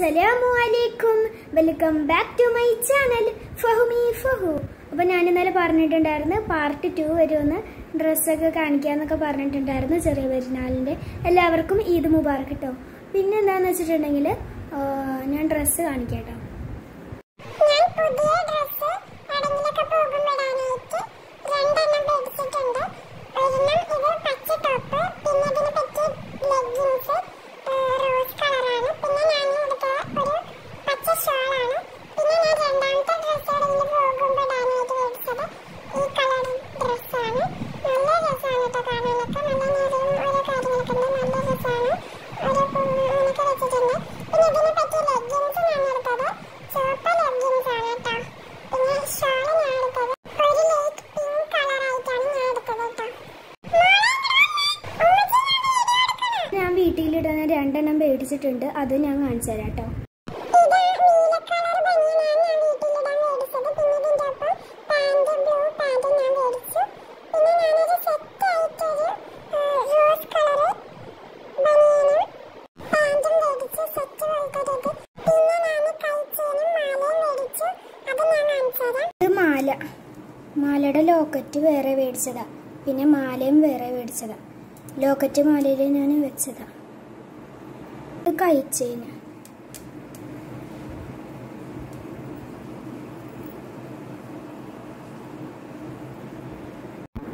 അസ്സലാമു അലൈക്കും. Welcome back to my channel Fahumi Fahu അപ്പോൾ ഞാൻ ഇന്നലെ പറഞ്ഞിട്ടുണ്ടായിരുന്നു പാർട്ട് ടു വരുമെന്ന് ഡ്രസ്സൊക്കെ കാണിക്കാന്നൊക്കെ പറഞ്ഞിട്ടുണ്ടായിരുന്നു ചെറിയ പെരുന്നാളിന്റെ. എല്ലാവർക്കും ഈദ് മുബാർക്ക് കേട്ടോ പിന്നെ എന്താണെന്ന് വെച്ചിട്ടുണ്ടെങ്കിൽ ഞാൻ ഡ്രസ്സ് കാണിക്കാം കേട്ടോ ഞാൻ പുതിയ ഡ്രസ്സ് എവിടെങ്കിലൊക്കെ പോകുമ്പോഴാനായിട്ട് രണ്ടെണ്ണം മേടിച്ചിട്ടുണ്ട് ഒരെണ്ണം ഇത് പച്ച ടോപ്പ് പിന്നെ ഇതിന് പറ്റിയ ലെഗിൻസ് റോസ് കളറാണ് പിന്നെ ഞാൻ എടുത്ത ഒരു പച്ച ഷോളാണ് പിന്നെ ഞാൻ രണ്ടാമത്തെ ഡ്രസ്സ് എവിടെങ്കിലും പോകുമ്പോഴാനായിട്ട് മേടിച്ചത് ഈ കളർ ഡ്രസ്സാണ് നല്ല രസമാണ് കേട്ടോ കാണാനൊക്കെ നല്ല നിറയും ഓരോ കാര്യങ്ങളൊക്കെ ഉണ്ട് നല്ല രസമാണ് ഒരു പൂവൊക്കെ വെച്ചിട്ടുണ്ട് പിന്നെ ഇതിന് പറ്റിയ ലെഗിൻസ് ഞാൻ എടുത്തത് ചുവപ്പ് ലെഗിൻസ് ആണ് കേട്ടോ പിന്നെ ഷോൾ ഞാൻ എടുത്തത് ഒരു ലൈറ്റ് പിങ്ക് കളറായിട്ടാണ് ഞാൻ എടുത്തത് കേട്ടോ ഞാൻ വീട്ടിലിടുന്ന രണ്ടെണ്ണം മേടിച്ചിട്ടുണ്ട് അത് ഞാൻ കാണിച്ചു തരാം കേട്ടോ ഇത് നീല കളർ ബനിയനാണ് ഞാൻ വീട്ടിലിടാൻ മേടിച്ചത് പിന്നെ ഇതിന്റെ ഒപ്പം പാന്റ് ബ്ലൂ പാന്റ് ഞാൻ മേടിച്ചു പിന്നെ ഞാനൊരു സെറ്റ് ആയിട്ടൊരു റോസ് കളർ ബനിയനും പാന്റും മേടിച്ചു സെറ്റ് പോലത്തെ പിന്നെ ഞാൻ കൈച്ചേനും രണ്ടെണ്ണം മേടിച്ചിട്ടുണ്ട് അത് ഞാൻ കാണിച്ചു തരാം കേട്ടോ. മാല. മാലയുടെ ലോക്കറ്റ് വേറെ മേടിച്ചതാ. പിന്നെ മാലയും വേറെ മേടിച്ചതാ. ലോക്കറ്റ് മാലയിൽ ഞാൻ വെച്ചതാ. ഇത് കഴിച്ചതിന്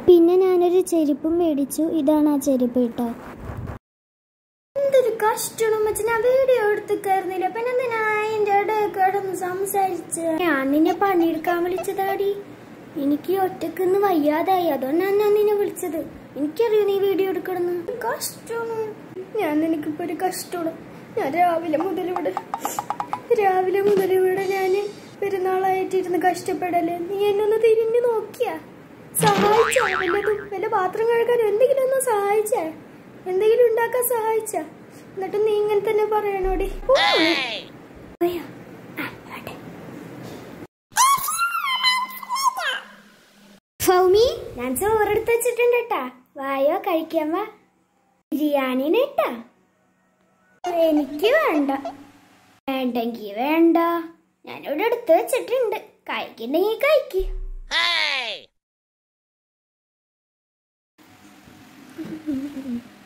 പിന്നെ ഞാനൊരു ചെരുപ്പും മേടിച്ചു. ഇതാണ് ആ ചെരുപ്പ് കേട്ടോ. എന്തൊരു കഷ്ടണം വെച്ച് ഞാൻ വീഡിയോ എടുത്തിക്കായിരുന്നില്ല പിന്നെ എന്തിനാ അതിന്റെ ഇടയിൽ കിടന്ന് സംസാരിച്ച്? ഞാൻ നിന്നെ പണിയെടുക്കാൻ വിളിച്ചതാടി. എനിക്ക് ഒറ്റയ്ക്ക് വയ്യാതായി. അതുകൊണ്ടാണ് ഞാൻ നിന്നെ വിളിച്ചത്. എനിക്കറിയോ നീ വീഡിയോ എടുക്കണമെന്ന്? കഷ്ടമാണ് ഞാൻ നിനക്കിപ്പോ ഒരു കഷ്ടമാണ്. ഞാൻ രാവിലെ മുതൽ ഇവിടെ രാവിലെ മുതൽ ഇവിടെ ഞാൻ പെരുന്നാളായിട്ടിരുന്ന് കഷ്ടപ്പെടൽ. നീ എന്നൊന്ന് തിരിഞ്ഞു നോക്കിയാ. സഹായിച്ചാ? വല്ലതും വല്ല പാത്രം കഴുകാൻ എന്തെങ്കിലും ഒന്ന് സഹായിച്ചേ? എന്തെങ്കിലും ഉണ്ടാക്കാൻ സഹായിച്ച? എന്നിട്ട് നീ ഇങ്ങനെ തന്നെ പറയണോടി. ഞാൻ ചോറെടുത്ത് വെച്ചിട്ടുണ്ട് കേട്ടാ വായോ കഴിക്കാൻ ജിയാനിന് എനിക്ക് വേണ്ട. വേണ്ടെങ്കി വേണ്ട. ഞാനിവിടെ എടുത്തു വെച്ചിട്ടുണ്ട്. കഴിക്കണ്ടെങ്കി കഴിക്ക്. Mm-hmm.